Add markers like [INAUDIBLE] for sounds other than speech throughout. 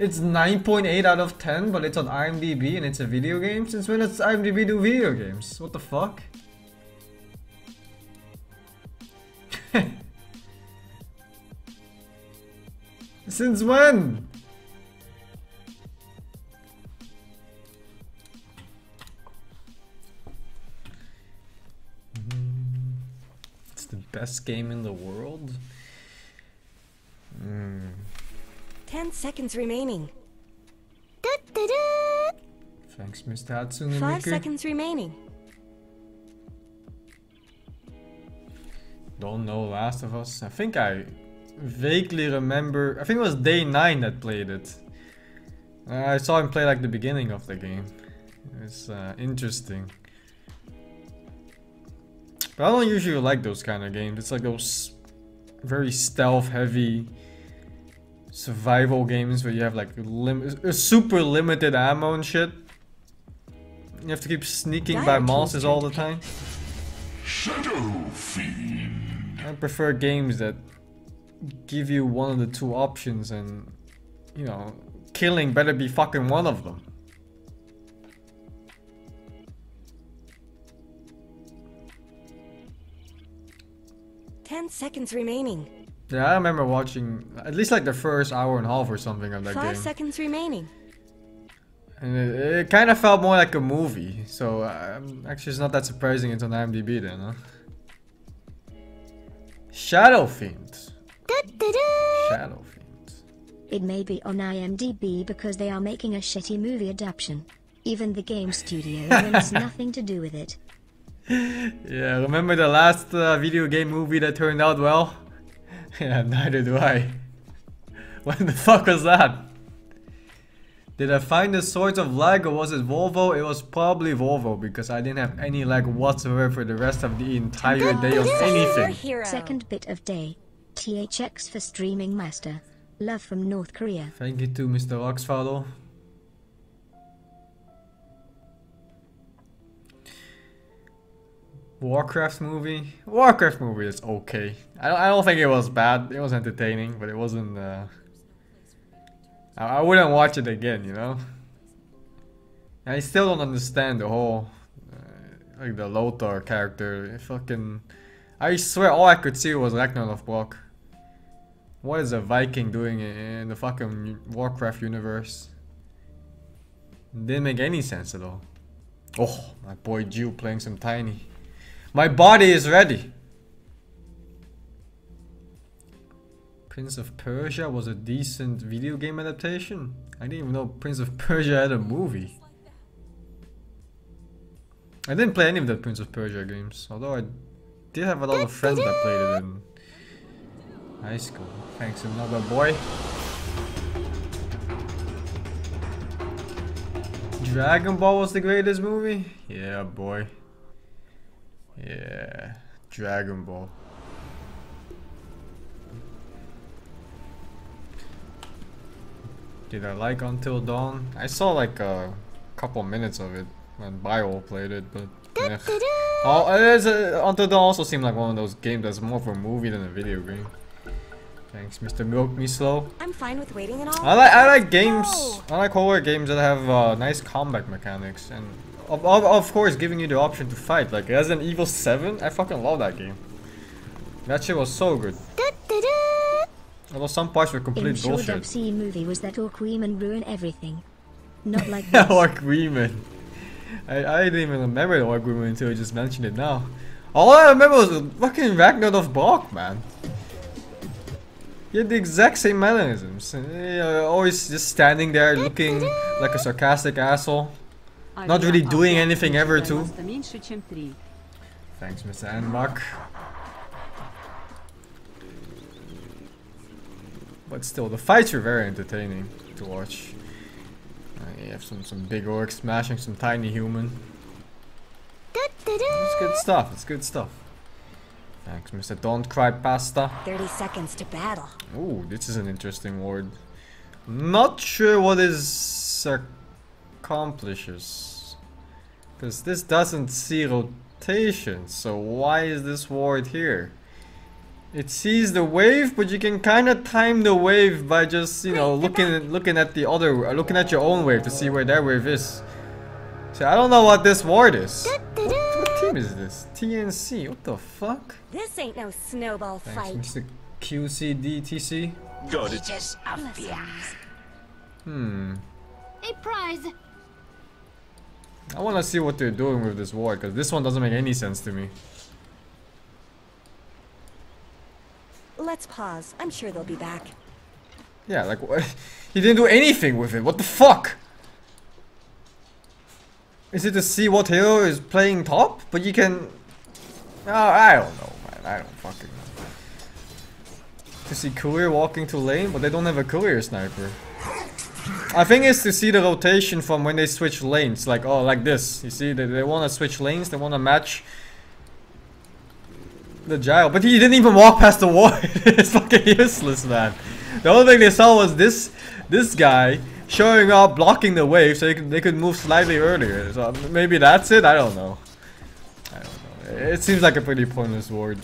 It's 9.8 out of 10, but it's on IMDb and it's a video game? Since when does IMDb do video games? What the fuck? [LAUGHS] Since when? It's the best game in the world? Mm. 10 seconds remaining. Thanks, Mr. Hatsune 5 Miku. seconds remaining. Don't know Last of Us. I think I vaguely remember. I think it was day 9 that played it. Uh, I saw him play like the beginning of the game. It's uh, interesting. But I don't usually like those kind of games. It's like those very stealth heavy survival games where you have like lim uh, super limited ammo and shit. You have to keep sneaking by monsters all the time. Shadow Fiend. I prefer games that give you one of the two options and, you know, killing better be fucking one of them. Ten seconds remaining. Yeah, I remember watching at least like the first hour and a half or something of that Five game. seconds remaining. And it, it kind of felt more like a movie, so um, actually it's not that surprising it's on IMDb then, huh? Shadow Fiend. Shadow Fiend. It may be on IMDb because they are making a shitty movie adaptation. Even the game studio wants [LAUGHS] nothing to do with it. Yeah, remember the last uh, video game movie that turned out well? [LAUGHS] yeah, neither do I. When the fuck was that? Did I find the source of lag or was it Volvo? It was probably Volvo because I didn't have any lag whatsoever for the rest of the entire day on anything. Second bit of day. THX for streaming master. Love from North Korea. Thank you to Mr. Oxfado. Warcraft movie? Warcraft movie is okay. I don't, I don't think it was bad. It was entertaining, but it wasn't. Uh, I, I wouldn't watch it again, you know? I still don't understand the whole. Uh, like the Lothar character. Fucking. I swear all I could see was Ragnar Lothbrok. What is a Viking doing in in the fucking Warcraft universe? Didn't make any sense at all. Oh, my boy Jew playing some tiny. My body is ready. Prince of Persia was a decent video game adaptation. I didn't even know Prince of Persia had a movie. I didn't play any of the Prince of Persia games, although I did have a lot of friends that played it in high school. Thanks another boy. Dragon Ball was the greatest movie? Yeah, boy. Yeah, Dragon Ball. Did I like Until Dawn? I saw like a couple minutes of it when Bio played it, but oh, it is a, Until Dawn also seemed like one of those games that's more of a movie than a video game. Thanks, Mr. Milk Me Slow. I'm fine with waiting and all. I like I like games. No. I like horror games that have uh, nice combat mechanics and of, of, of course giving you the option to fight. Like Resident Evil 7, I fucking love that game. That shit was so good. Although some parts were complete short bullshit. of C movie was that Orc women ruin everything. Not like [LAUGHS] this. Orc Women. I, I didn't even remember the Orc Women until you just mentioned it now. All I remember was fucking Ragnar Lothbrok, man. He had the exact same mannerisms. Uh, always just standing there looking like a sarcastic asshole. Not really doing anything ever too. Thanks, Mr. Anmark. But still, the fights are very entertaining to watch. Uh, you have some, some big orcs smashing some tiny human. It's good stuff, it's good stuff. Thanks, Mr. Don't Cry Pasta. 30 seconds to battle. Ooh, this is an interesting word. Not sure what is accomplishes. Because this doesn't see rotation, so why is this ward here? It sees the wave, but you can kind of time the wave by just you know looking looking at the other, uh, looking at your own wave to see where that wave is. See, I don't know what this ward is. What, what team is this? TNC. What the fuck? This ain't no snowball Thanks, fight. Mr. QCDTC. Got it. Just obvious. Hmm. A prize. I want to see what they're doing with this ward because this one doesn't make any sense to me. Let's pause. I'm sure they'll be back. Yeah, like what? [LAUGHS] He didn't do anything with it. What the fuck? Is it to see what hero is playing top? But you can. Oh, I don't know, man. I don't fucking know. To see courier walking to lane, but they don't have a courier sniper. I think it's to see the rotation from when they switch lanes. Like, oh, like this. You see, they, they want to switch lanes. They want to match the gyro. But he didn't even walk past the wall. [LAUGHS] it's fucking useless, man. The only thing they saw was this this guy showing up, blocking the wave, so they could, they could move slightly earlier. So maybe that's it. I don't know. I don't know. It seems like a pretty pointless ward.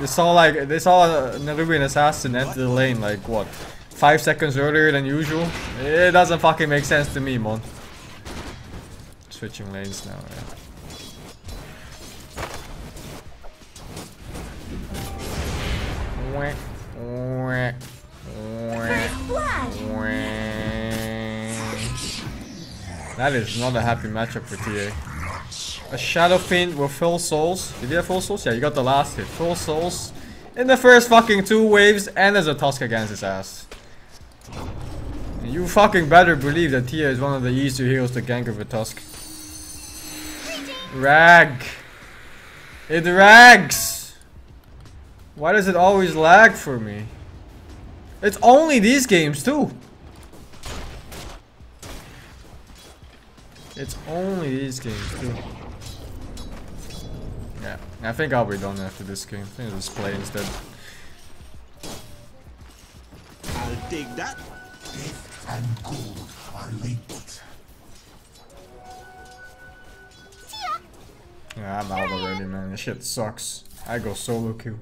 They saw like they saw a Nerubian assassin enter the lane like what, five seconds earlier than usual. It doesn't fucking make sense to me, mon. Switching lanes now. Yeah. That is not a happy matchup for TA. A Shadow Fiend with full souls. Did you have full souls? Yeah, you got the last hit. Full souls. In the first fucking two waves, and there's a Tusk against his ass. You fucking better believe that TA is one of the easier heroes to gank with a Tusk. Rag. It rags. Why does it always lag for me? It's only these games too. It's only these games too. Yeah, I think I'll be done after this game. I think I'll just play instead. I'll take that. Death And gold are linked. Yeah, I'm out already, man. This shit sucks. I go solo queue.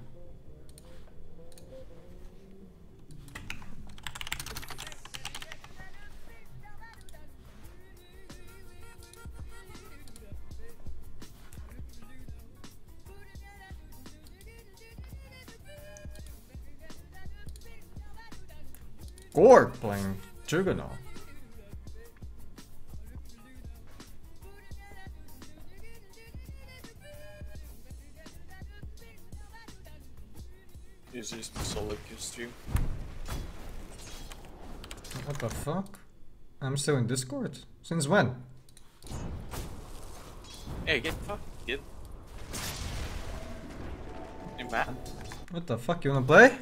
Gorg playing Juggernaut. Is this the solo queue stream? What the fuck? I'm still in Discord. Since when? Hey, get fucked, kid. You mad? What the fuck? You wanna play?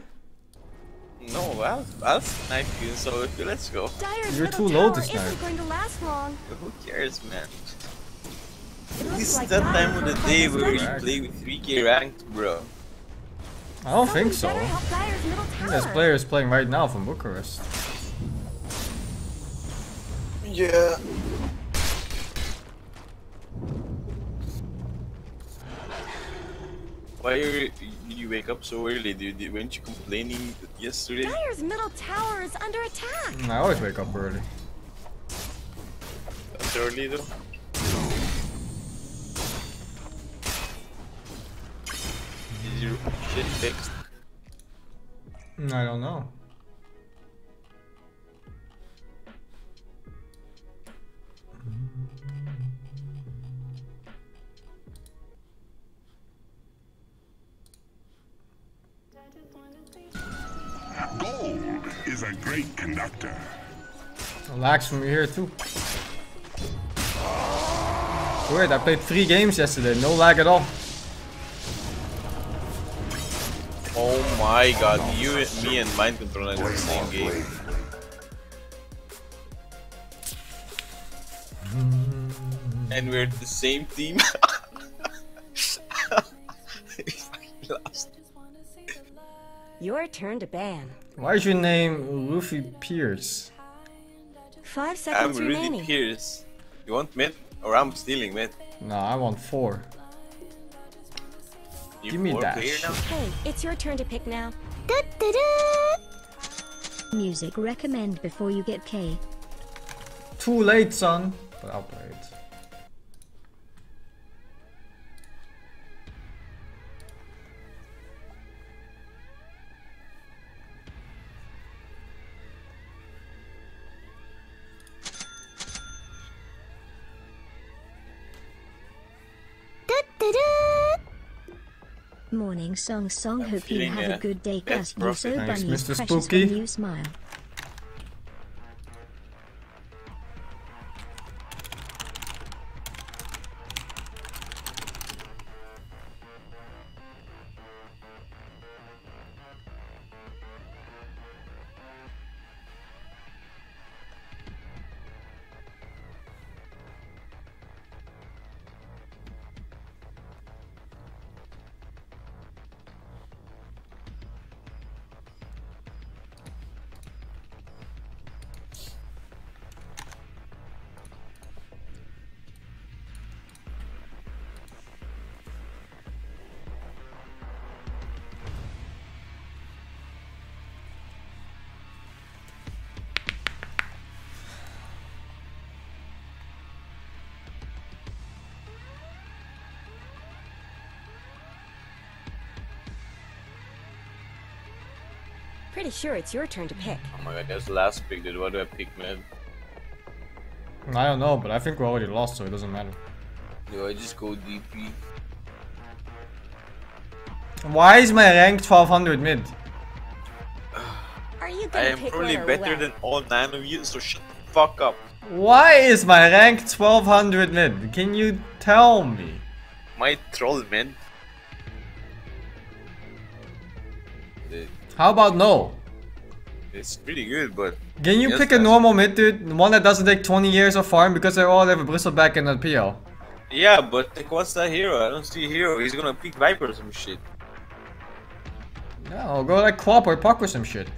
No, I'll, I'll snipe you in solo queue, let's go. Dire's You're too low tower to snipe. isn't going to last long. Who cares, man? It looks This is like that time of the day where you play with 3k ranked, bro. I don't think so. better help Dire's middle tower. There's players playing right now from Bucharest. Yeah. Why are you, did you wake up so early, dude? Did- Weren't you complaining yesterday? Dire's middle tower is under attack. Mm, I always wake up early. That's early though. Did you shit fixed? I don't know. Great conductor. Lags from here too. Weird, I played three games yesterday, no lag at all. Oh my god, you, and me and Mind Control are in the same game. And we're the same team. [LAUGHS] We lost. Your turn to ban. Why is your name Luffy Pierce? Five seconds I'm seconds Rudy remaining. Pierce. You want mid? Or I'm stealing mid. No, I want four. You Give me four that player Hey, it's your turn to pick now. Music recommend before you get K. Too late, son. But I'll play it. Morning song song hope you have uh, a good day cuz you so perfect. Thanks, bunnies Mr. precious Spooky. when you smile. Sure it's your turn to pick. Oh my god, that's last pick, dude. What do I pick, man? I don't know, but I think we already lost, so it doesn't matter. Do I just go DP? Why is my rank 1200 mid? Are you I gonna am probably better left? than all nine of you, so shut the fuck up. Why is my rank 1200 mid? Can you tell me? My troll, man. How about no? It's pretty good, but Can you pick a normal mid dude? One that doesn't take 20 years of farm because they all have a bristleback and a PL. yeah, but like, what's that hero? I don't see a hero. He's gonna pick Viper or some shit. No, go like QoP or Puck or some shit.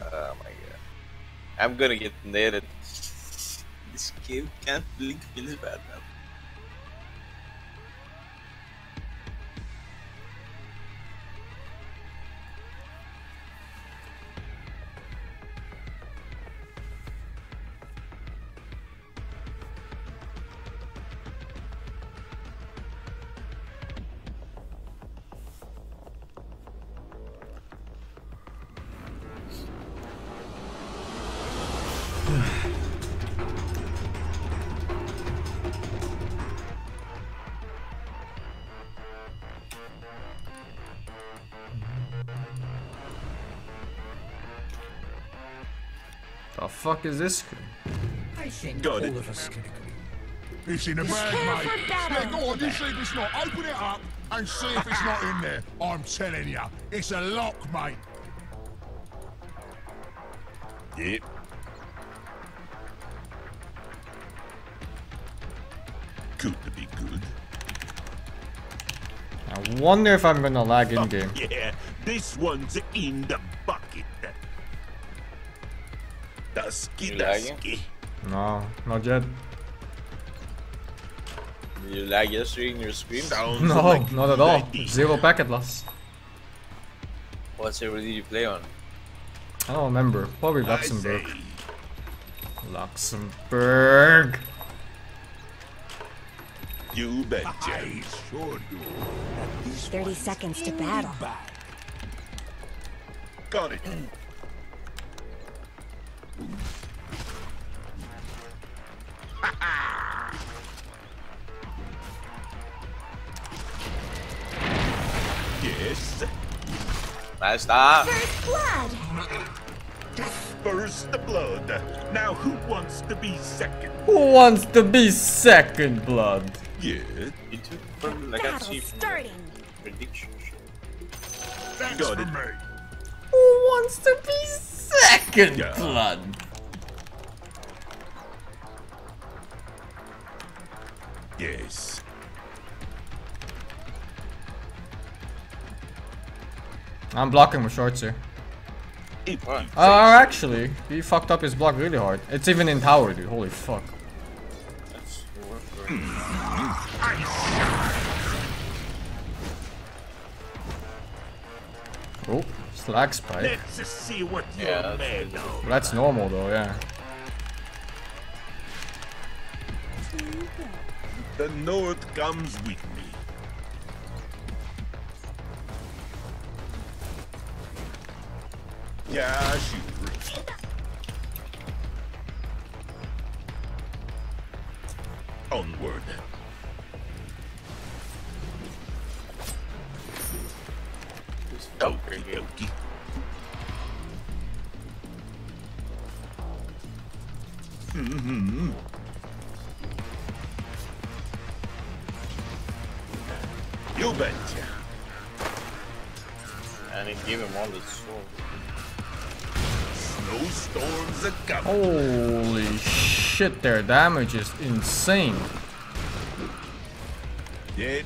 Oh my god. I'm gonna get netted. Game can't blink feels bad now. The fuck is this? Got it. It's in a bag, mate. Yeah, go on, you see if it's not. Open it up and see if it's not in there. I'm telling you, it's a lock, mate. Yep. Good to be good. I wonder if I'm gonna lag in oh, game. Yeah, this one's in the Dusky, You lagging? dusky. No, not yet. Did you lag yesterday in your stream? Sounds No, like not at all. ready. Zero packet loss. What server did you play on? I don't remember. Probably I Luxembourg. say, Luxembourg. You betcha. Sure do. 30 seconds to battle. Got it. Nice stop. Blood! First the blood. Now who wants to be second? Who wants to be second blood? Yeah. You took from like I Battle see starting! prediction. That's Got for it. me. Who wants to be second Yeah. blood? I'm blocking with shorts here. If What? you Uh, actually, he fucked up his block really hard. It's even in tower, dude. Holy fuck. Oh, slag spike. Let's see what you're Yeah, that's made good. of. That's normal though, yeah. The North comes with me. Yeah, sure. Shit, their damage is insane. Yeah.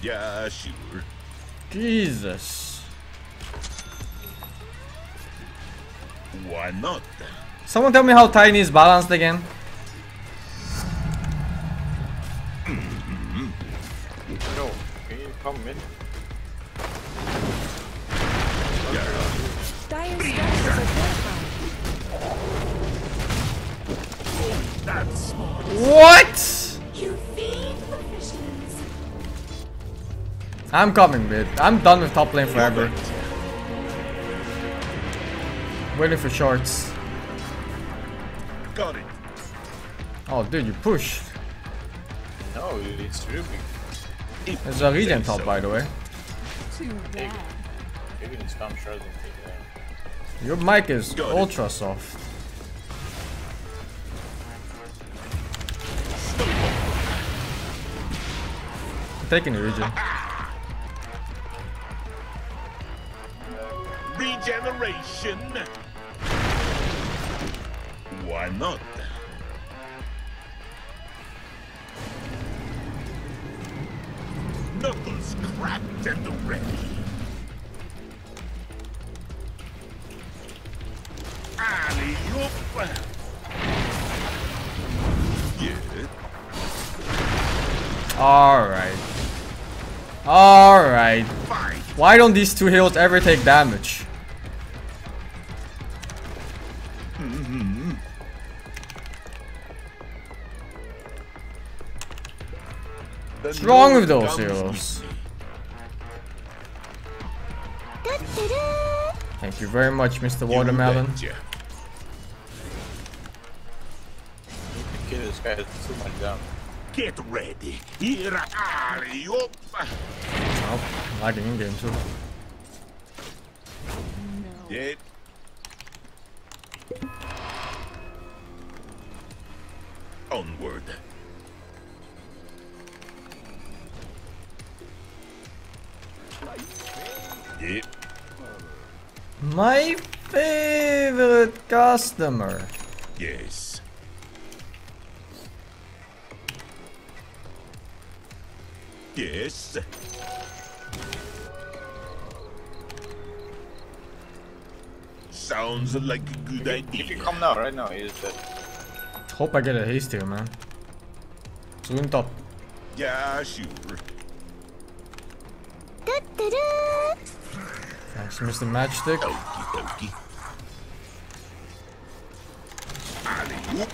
Yeah, sure. Jesus. Why not? Someone tell me how Tiny is balanced again. Yo, can you come in? Dire What? I'm coming mid. I'm done with top lane forever. Waiting for shorts. got it. Oh dude, you pushed. No, it's Ruby. There's a regen top by the way. Maybe in Storm Shards and take that. Your mic is Got it. ultra soft. Taking the regen. Regeneration. Why not? Knuckles cracked and ready. Alright. Alright. Why don't these two heroes ever take damage? What's wrong with those heroes? Thank you very much, Mr. Watermelon. Kill this guy has too much damage. Get ready. Here, alley-oop. Oh, lagging in game too. Yeah. Onward. Yeah. My favorite customer. Yes. Yes. Sounds like a good If you idea. come now, right now, he is dead. Hope I get a haste here, man. Soon top. Yeah, sure. Thanks, Mr. Matchstick. Okie dokie. Alley-oop.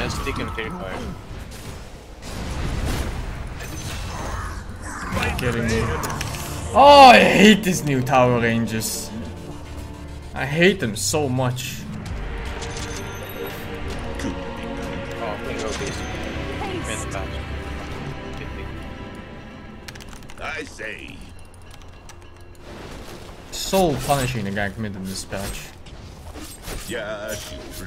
Let's take him take fire. Kidding me. Oh, I hate these new tower Rangers. I hate them so much. Oh, I'm gonna go basic. Defense patch. Okay, take- I say. So punishing the guy committed in this patch. Yeah, sure.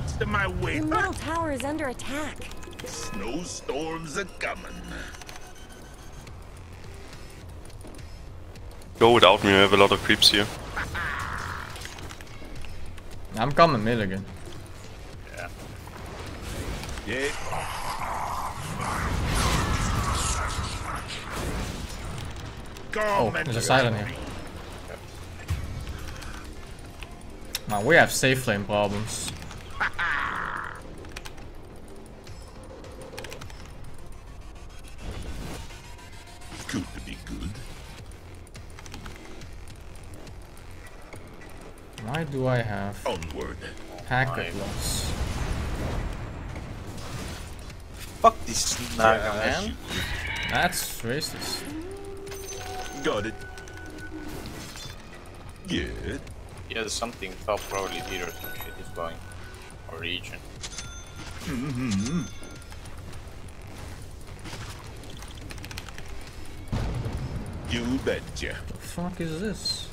Up to my way. Your middle tower is under attack. Snowstorms are coming. Go without me, I have a lot of creeps here. I'm coming mid again. Yeah. Go Oh, there's a Mentor. silent here. Man, we have safe flame problems. Good to be good. Why do I have Onward. packet loss? Fuck this Naga, man. That's racist. Got it. Good. Yeah, there's something top probably leader or some shit is going. Or region. You betcha. The fuck is this?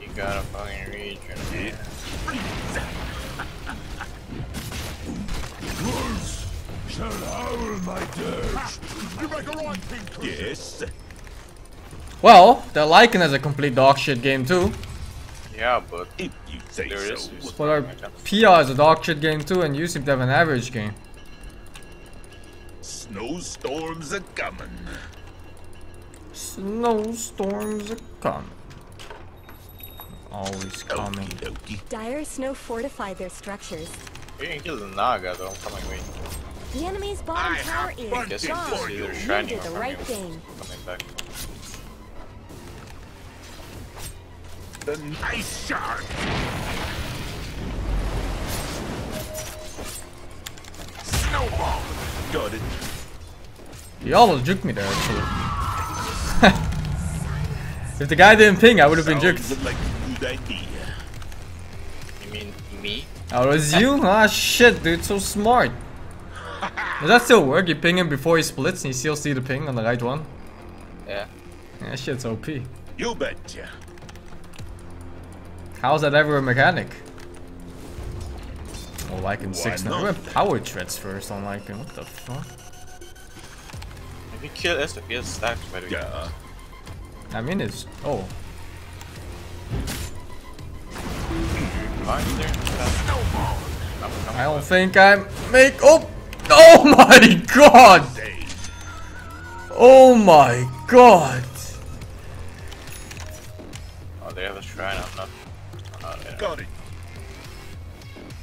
You got a fucking region. man. Wolves shall howl my dirge. You make a right thing, Yes. Well, the Lycan has a complete dog shit game too. Yeah, but If you say there is. so. But our PR is a dog shit game too, and you seem to have an average game. Snowstorms are coming. Snowstorms are coming. Always coming. Okie dokie. Dire Snow fortified their structures. You can kill the Naga though, I'm coming with. The enemy's bottom I tower is fun Guess Thank it's for either you. shining You or did the right thing. coming back. The nice shark. Snowball. Got it. He almost juked me there actually. [LAUGHS] if the guy didn't ping, I would have been juked. Sounds like a good idea. You mean me? Oh, it was you? [LAUGHS] Ah, shit, dude, so smart. Does that still work? You ping him before he splits and you still see the ping on the right one? Yeah. Yeah, shit's OP. You betcha. How's that ever a mechanic? Oh, like in Why 6 now. We went power treads first on like what the fuck? If you kill SFP stacks by the way. Yeah. I mean it's oh. Fine there. Snowball. I'm coming I don't think I make oh Oh [LAUGHS] my god! Oh my god! Got it.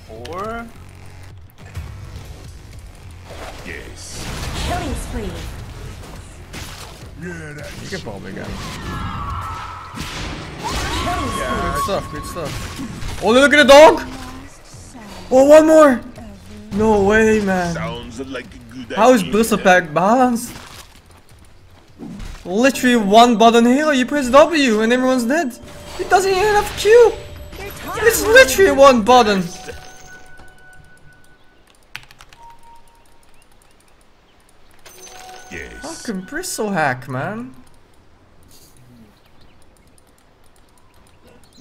Or. Yes. Killing spree. Yeah, You can probably get him. Killing. Good stuff, good stuff. Oh look at the dog! Oh one more! No way man. sounds like a good. How is Bristleback balanced? Literally one button here, you press W and everyone's dead. It doesn't even have Q. Your top It's literally one button. Yes. Fucking bristleback, man.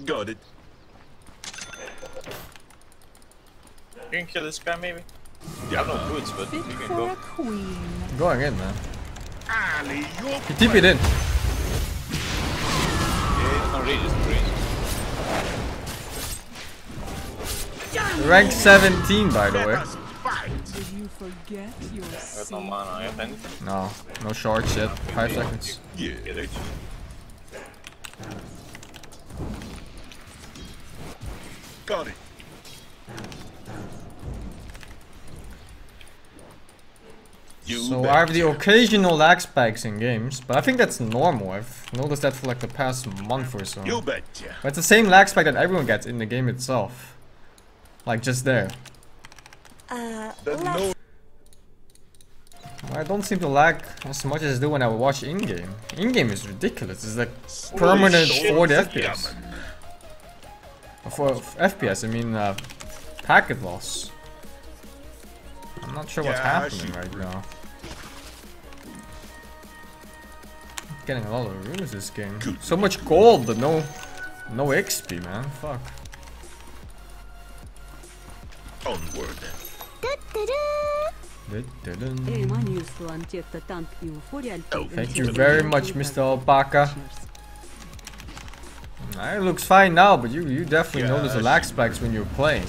Got it. You can kill this guy maybe? I Yeah. have no boots, but you can go. Queen. Going in, man. Ali, you're He TP'd in. Yeah, Rank 17, by the way. us fight. I got no mana, I have anything. No, no shards yet. Five seconds. Yeah. Got it. You So. I have the occasional lag spikes in games, but I think that's normal. I've noticed that for like the past month or so. But it's the same lag spike that everyone gets in the game itself. Like just there. Uh, no I don't seem to lag as much as I do when I watch in-game. In-game is ridiculous. It's like permanent shit, 40 FPS. For FPS, I mean uh, packet loss. I'm not sure what's happening right now. Getting a lot of runes this game. So much gold, but no, no XP, man. Fuck. Onward. Oh. Thank you very much, Mr. Alpaca. It looks fine now, but you you definitely notice the lag spikes when you're playing.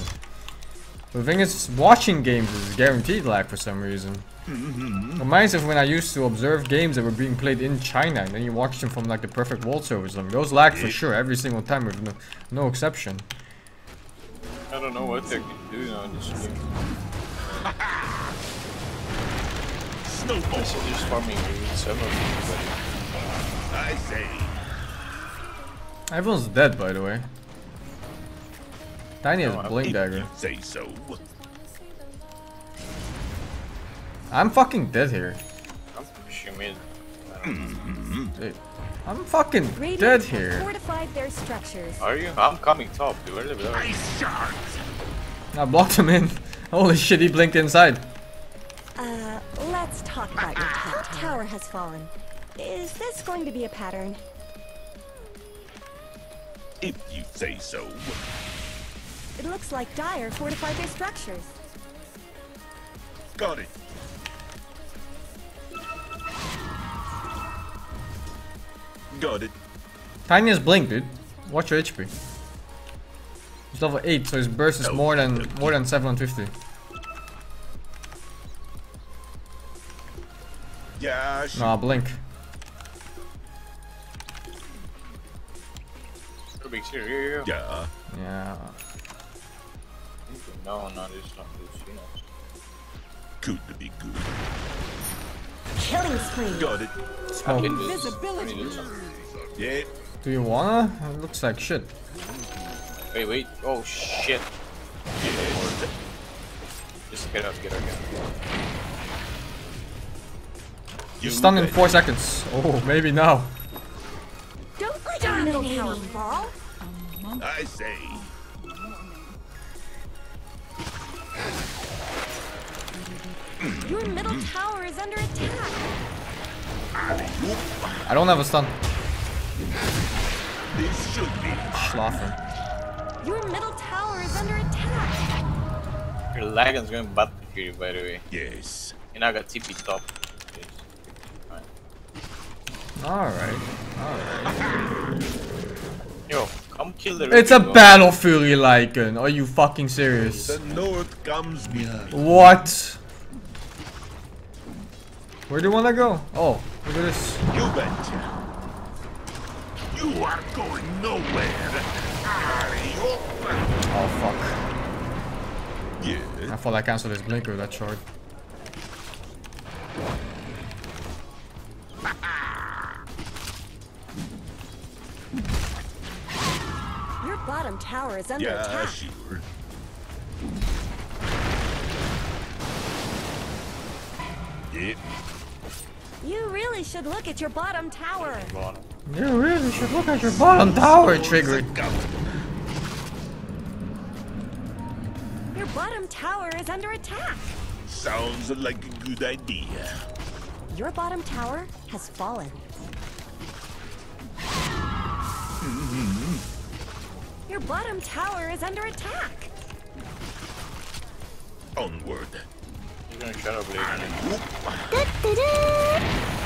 The thing is, watching games is guaranteed lag for some reason. Mm-hmm. Reminds me of when I used to observe games that were being played in China, and then you watch them from like the perfect world servers. I mean, those lag for sure every single time, with no, no exception. I don't know what they're doing on this game. Snowball. This is just farming several people. I say. Everyone's dead, by the way. Tiny has no, blink dagger. Say so. I'm fucking dead here. I'm pushing mid. I don't know. Dude, I'm fucking Radiant dead here. fortified their structures. Are you? I'm coming top, dude. Where the hell? Ice shark. I blocked him in. Holy shit, he blinked inside. Uh, let's talk about your top tower has fallen. Is this going to be a pattern? If you say so. It looks like Dire fortified their structures. Got it. Got it. Tiny has Blink, dude. Watch your HP. He's level 8, so his burst is more than more than 750. Yeah, sh- Nah, Blink. Rubick's here, here, here. yeah. Yeah. No, no, this is not this. You know. Good to be good. Killing spree. Got it. Smoke. Can Yeah. Do you wanna? It looks like shit. Wait, wait. Oh shit. Just get up, get up, get up. You Stun in 4 seconds. Oh, maybe now. Don't let your middle tower fall. I say. Your middle tower is under attack. I don't have a stun. This should be. Schlafen. Your middle tower is under attack. Your lagging's going bad here, by the way. Yes. And I got TP top. Yes. Fine. Alright. Alright. Yo, come kill the. It's a Rubick, bro. Battle Fury Lycan. Are you fucking serious? The north comes behind. What? Where do you wanna go? Oh, look at this. You betcha. You are going nowhere. Hurry up. Oh fuck. Yeah. I thought I canceled his blinker that short. Your bottom tower is under Yeah, attack. sure. Yeah. You really should look at your bottom tower. You really should look at your bottom tower, Trigger. Your bottom tower is under attack. Sounds like a good idea. Your bottom tower has fallen. [LAUGHS] Your bottom tower is under attack. Onward. You're gonna shadow blade. Your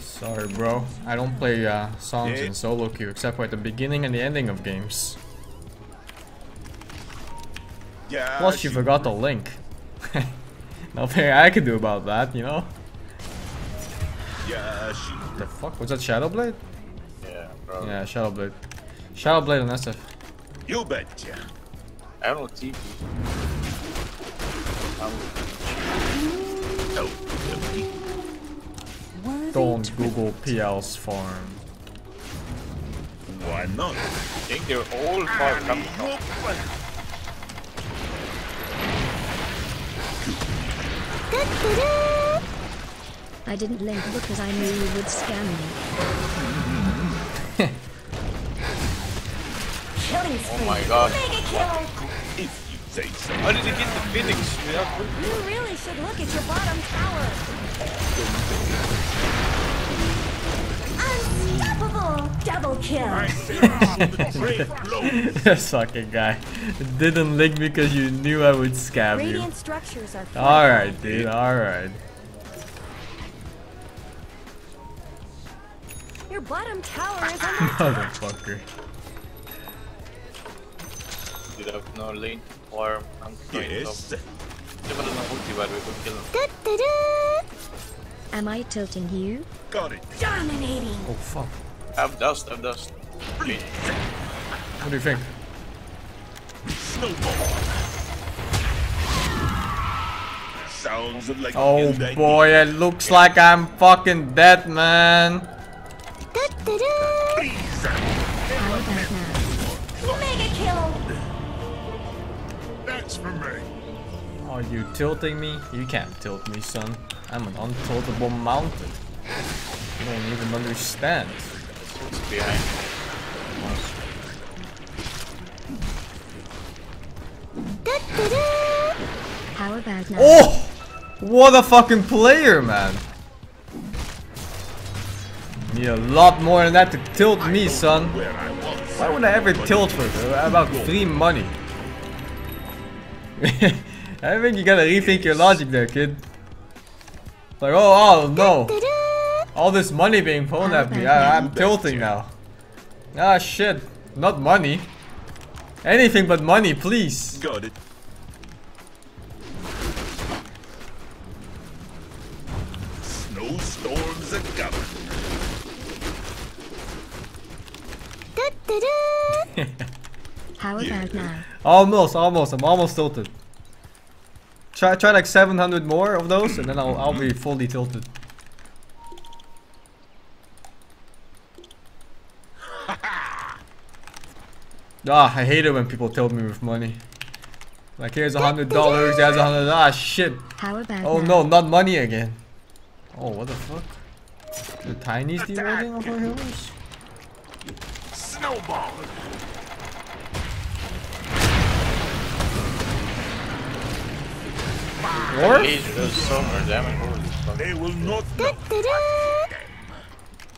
Sorry, bro. I don't play uh, songs Yeah. in solo queue except for at the beginning and the ending of games. Yeah. Plus, you forgot the link. [LAUGHS] Nothing I can do about that, you know? Yeah. The fuck? Was that Shadowblade? Yeah, bro. Yeah, Shadowblade. Shadowblade on SF. You betcha. I don't know TP. I'm okay. Don't Google PL's farm. Why not? I think they're all far coming from. I didn't link because I knew you would scam me. Killing [LAUGHS] Oh my god. Mega kill. If you say so. How did he get the Phoenix without You really should look at your bottom tower. Unstoppable. Double Double kill. [LAUGHS] [LAUGHS] this fucking guy. Didn't link because you knew I would scab you. Radiant structures are Alright, dude, alright. Your bottom tower is [LAUGHS] under Motherfucker. Did have no lane farm. I'm going Yes. top. Di ba lang ng ulti by the way? Good kill him. Am I tilting you? Got it. dominating. Oh fuck. I have dust, have dust. Okay. What do you think? Sounds like Oh boy, it looks like I'm fucking dead, man. How about That's for me. Are you tilting me? You can't tilt me, son. I'm an untiltable mountain. You don't even understand. It's behind. How about now? Oh! What a fucking player, man. Need a lot more than that to tilt me, son. Where I was. Why would I ever tilt for uh, about free money? [LAUGHS] I think you gotta rethink your logic there, kid. Like, oh, oh no. All this money being thrown at me, I, I'm tilting now. Ah, shit. Not money. Anything but money, please. Got it. Snowstorms are coming. [LAUGHS] How about now? Almost, almost. I'm almost tilted. Try, try like 700 more of those, and then I'll, I'll be fully tilted. [LAUGHS] Ah, I hate it when people tilt me with money. Like here's a hundred dollars, there's a hundred. Ah, shit. How about Oh now? no, not money again. Oh, what the fuck? The tinies dewarding of our heroes? Snowball. Or? Laser does so much damage. They will not know.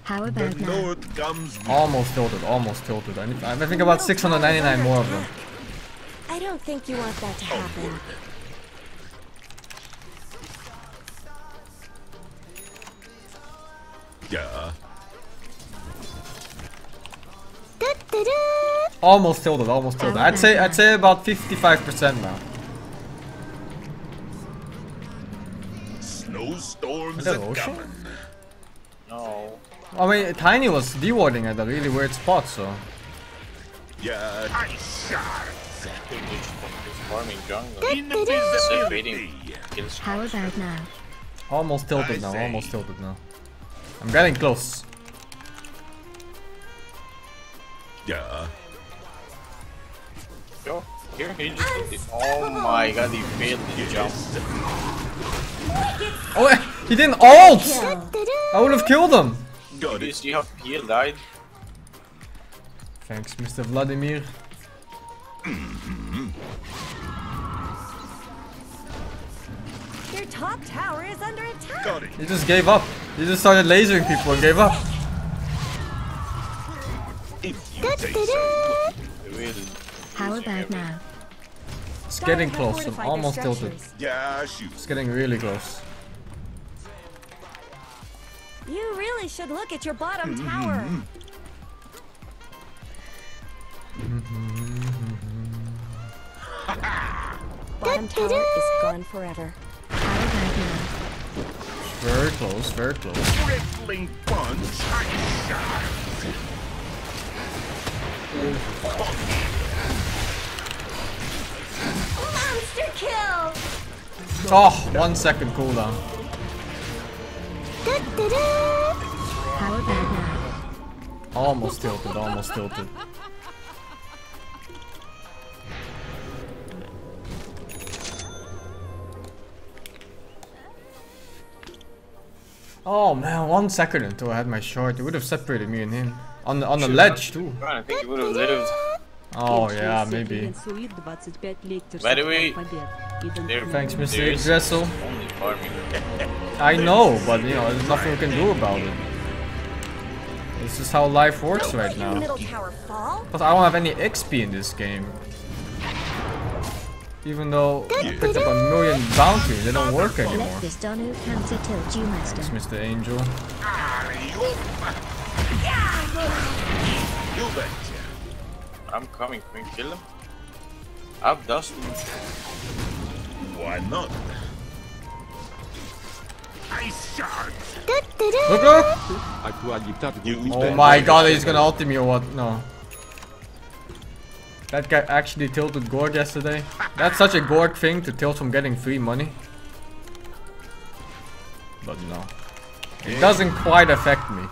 How The about now? north comes Almost tilted, almost tilted. I, need, I think about 699 more of them. I don't think you want that to oh, happen. yeah. Almost tilted, almost tilted. I'd say I'd say about 55% now. Snowstorms Is that ocean? No. I mean, Tiny was dewarding at a really weird spot, so. Yeah. Dude, he's, he's farming jungle. Invisibility. Kills. How about now? Almost tilted now, almost tilted now. I'm getting close. Yeah. Yo, here he just. Oh my god, he failed the jump. Oh, eh, he didn't ult! Kill. I would have killed him! Got Did you it. see how Peel died? Thanks, Mr. Vladimir. Your top tower is under attack. Got it. He just gave up. He just started lasering people and gave up. If you say so. Really? How about now? It's getting close. I'm almost tilted. Yeah, shoot. It's getting really close. You really should look at your bottom Mm-hmm. tower. [LAUGHS] bottom tower is gone forever. How about now? Very close, very close. Rippling punch. Monster kill! Oh, one second cooldown. How about now? Almost tilted, almost tilted. Oh man, one second until I had my short. It would have separated me and him. On the on the ledge too. I think he would have lived. Oh yeah, maybe. By the way, there, Thanks, Mr. there is Dressel. Only farming. I know, but you know, there's nothing we can do about it. This is how life works Don't right now. middle tower fall. Because I don't have any XP in this game. Even though I picked up a million bounties, they don't work anymore. Let this Donu cancer tilt you, master. It's Mr. Angel. You betcha. I'm coming. Can we kill him? I've dusted him. Why not? Ice shards. Look, look! Oh my god, he's gonna ult me or what? No. That guy actually tilted Gorg yesterday. That's such a Gorg thing to tilt from getting free money. But no. It doesn't quite affect me.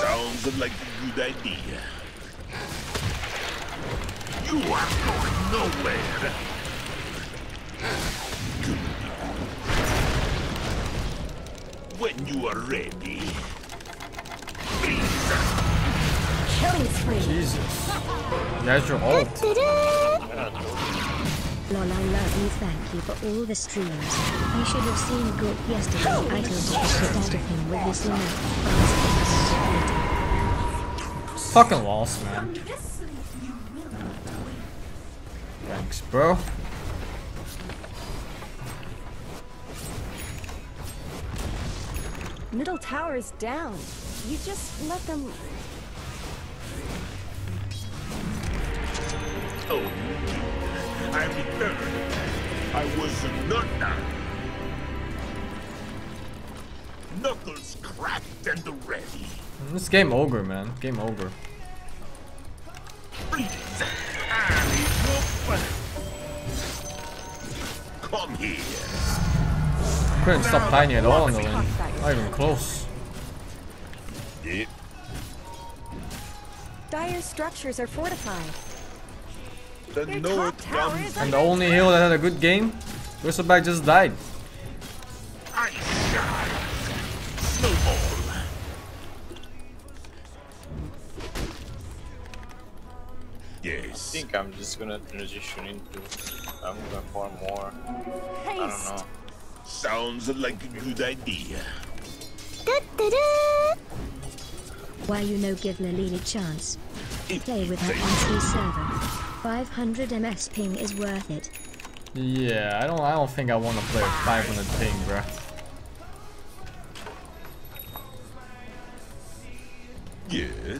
Sounds like a good idea. You are going nowhere. When you are ready. Killing spree. Jesus. He has your ult. Lol, I love you, thank you for all the streams. You should have seen Gork yesterday. I tilted the shit out of him with this enough. Fucking lost, man. Thanks, bro. Middle tower is down. You just let them. Oh, I returned. I was not done. Knuckles cracked and the ready. This game over, man. Game over. Come here. Couldn't stop Tiny at all in the lane. Not even close. Yeah. Dire structures are fortified. The Your North top tower comes is And the only hero that had a good game, Bristleback just died. ice shards. Snowball. I think I'm just gonna transition into. I'm gonna farm more. I don't know. Sounds like a good idea. Why you no give Lily a chance? Play with her say NC server. 500 ms ping is worth it. Yeah, I don't I don't think I wanna play with 500 ping, bruh. Yeah.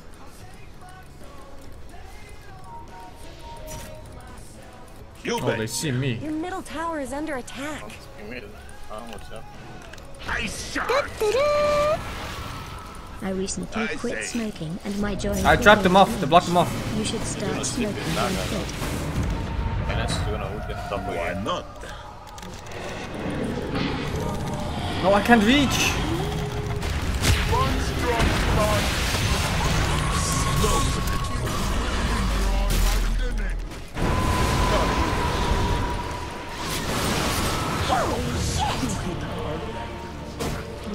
You Oh, they see me. Your middle tower is under attack. Give me the- what's up? Ice shards. I recently I quit say. smoking and my joint. I trapped them off, to block them off. You should start skip smoking it. No, no, no. And that's gonna ult it Why not? No, I can't reach. One strong start.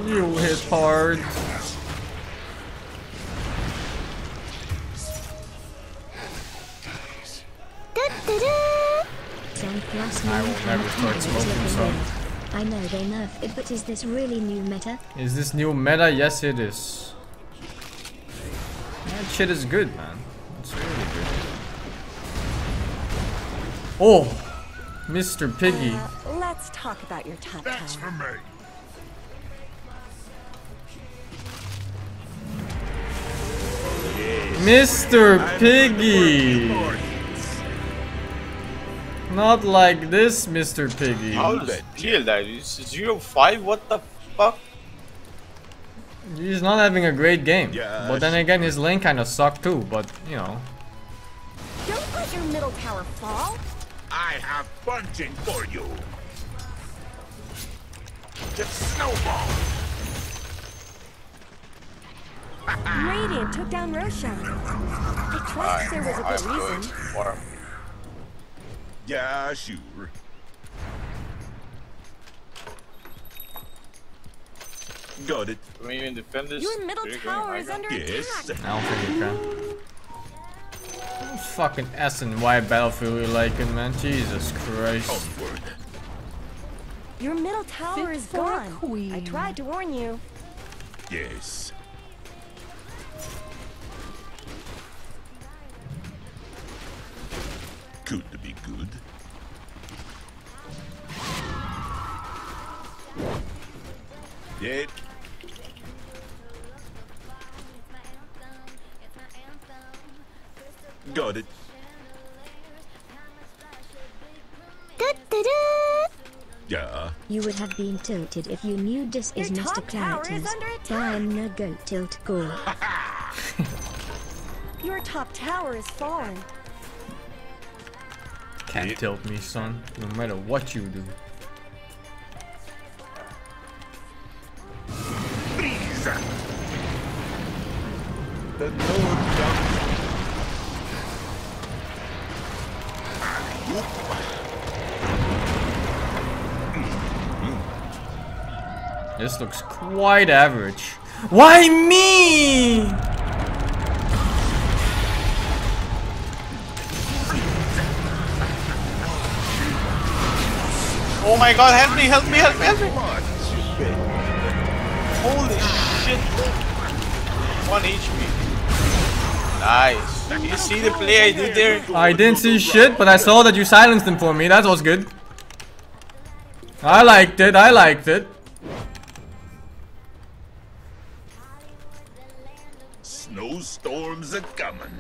You hit hard. Some plus I will never start characters smoking, looking so- weird. I know they nerfed it, but is this really new meta? Is this new meta? Yes, it is. That shit is good, man. It's really good. Oh, Mr. Piggy. Uh, let's talk about your top That's tower. for me. Mr. Piggy. Not like this, Mr. Piggy. How You does bet. Jill die? It's zero five? What the fuck? He's not having a great game. Yeah, But then again, his lane kind of sucked too. But, you know. Don't let your middle tower fall. I have punching for you. Just snowball. Radiant took down Roshan. I trust there was a I'm good going reason. to farm. Yeah, sure. Got it. Can we even defend this? Your middle Are you going tower is under Yes. attack. I don't think you can. Those fucking S and Y battlefield like liking, man. Jesus Christ. Onward. Your middle tower Fit is for a gone. I tried to warn you. Yes. Good to be good. Yeah. Got it. Yeah. You would have been tilted if you knew this is Mr. top tower is Clarity's. under attack. No go tilt gore. Your top tower is fallen. Can't tilt me, son. No matter what you do. Freeze! The Nord comes. This looks quite average. Why me? My god, help me, help me, help me, help me! Holy shit! 1 HP. Nice. You see the play I did there? I didn't see shit, but I saw that you silenced him for me. That was good. I liked it. I liked it. Snowstorms are coming.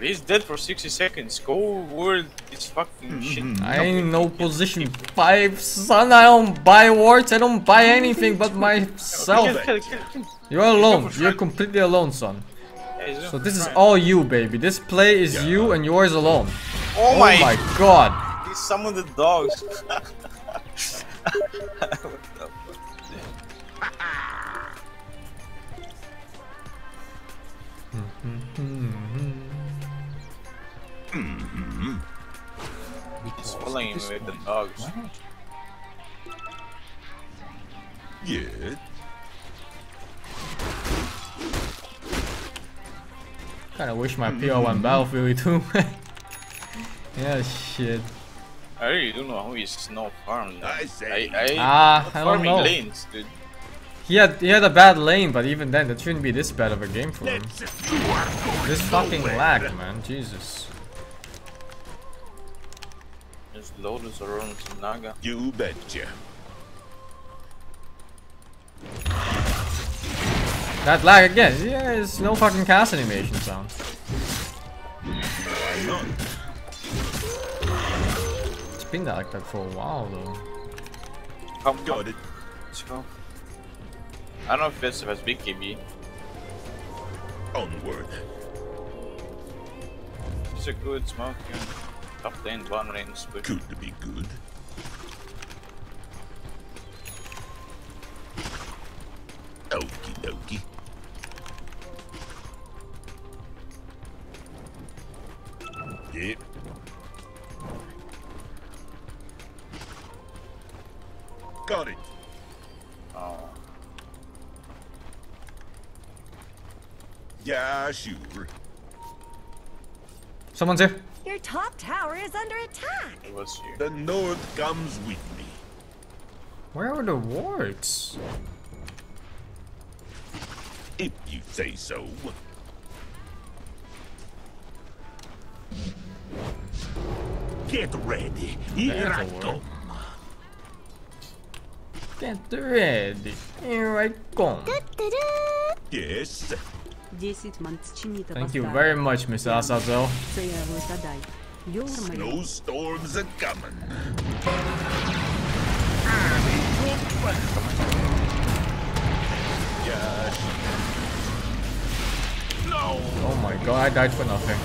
At least dead for 60 seconds. Go world is fucking mm-hmm. shit. Mm-hmm. I ain't in no position five, son. I don't buy wards. I don't buy anything but [LAUGHS] myself. Kill, kill, kill, kill. You're alone. You're completely alone, son. So this is all you, baby. This play is you and yours alone. Oh Oh my, my god. He summoned the dogs. [LAUGHS] [LAUGHS] He's following him with the dogs. Yeah. Kinda wish my PO1 Battlefield too. [LAUGHS] yeah, shit. I really don't know who is no farm. now. I say. I, I, Ah, I don't farming know. lanes, dude. He had he had a bad lane, but even then, that shouldn't be this bad of a game for him. Let's you are going This fucking nowhere. lag, man. Jesus. There's Lotus around Naga. You betcha. That lag again. Yeah, it's no fucking cast animation sound. Why not? It's been that like that for a while though. Come, come, Got it. let's go. I don't know if this has big KB. Onward. It's a good smoke. Yeah. Top lane, bottom lane, split. Good to be good. Okie dokie. Yep. Got it. Oh. Yeah, sure. Someone's here. Your top tower is under attack. It was you. The North comes with me. Where are the wards? If you say so. Get ready. Here There's I a word. come. Get ready. Here I come. Yes. Thank you very much, Miss Asazel. Snowstorms are coming. Oh my god, I died for nothing.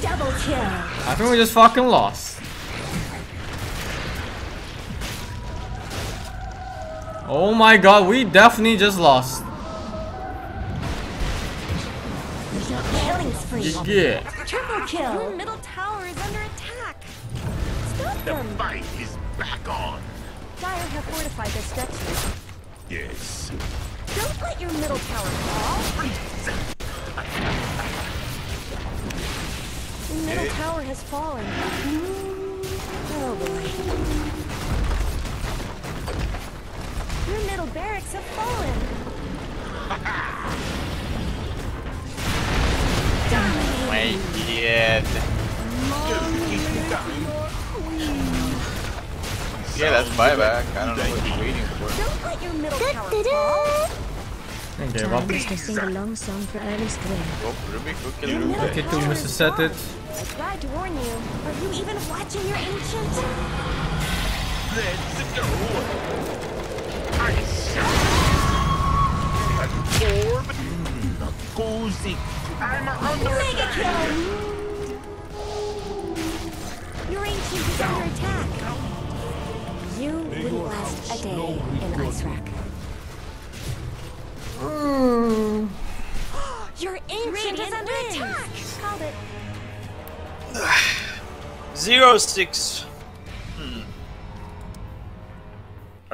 Double kill. I think we just fucking lost. Oh my god, we definitely just lost. Killing spree. Yeah. Triple kill. Your middle tower is under attack. Stop them. The fight is back on. Dire have fortified their structures. Yes. Don't let your middle tower fall. Your middle tower has fallen. Oh boy. Your middle barracks have fallen. [LAUGHS] My god. Yeah, that's buyback. I don't know what you're waiting for. Don't let your middle tower fall. I gave up. Time is to sing a long song for early spring. Go, Rubick, go kill Your Rubick. Okay, to tower Mr. is Set It. I tried to warn you. Are you even watching your ancient? Let's go. I Absorb the cozy. I'm under Mega attack. kill! Your ancient is under attack. You wouldn't last a day in Icewrack. Your ancient is under attack! Called it. Zero six. Hmm.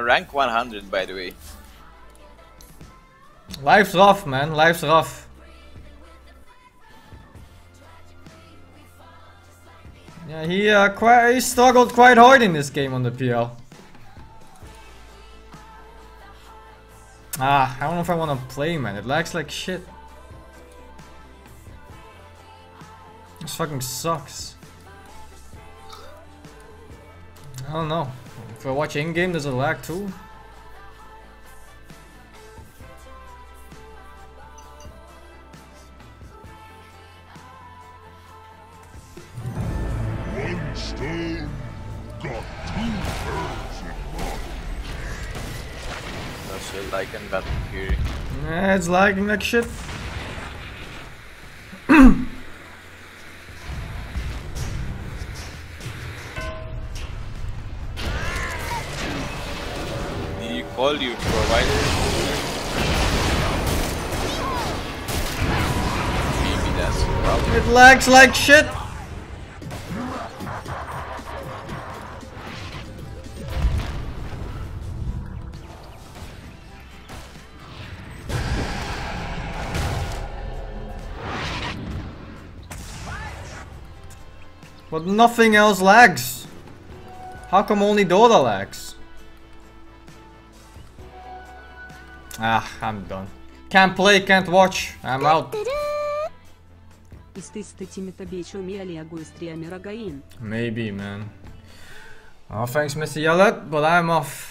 Rank 100, by the way. Life's rough, man. Life's rough. Yeah, he uh, quite he struggled quite hard in this game on the PL. Ah, I don't know if I want to play, man. It lags like shit. This fucking sucks. I don't know. If I watch in-game, does it lag too? It's lagging like shit. Did you call provider? Maybe that's the problem. It lags like shit. But nothing else lags. How come only Dota lags? Ah, I'm done. Can't play, can't watch. I'm out. Maybe, man. Oh, thanks, Mr. Yellet, but I'm off.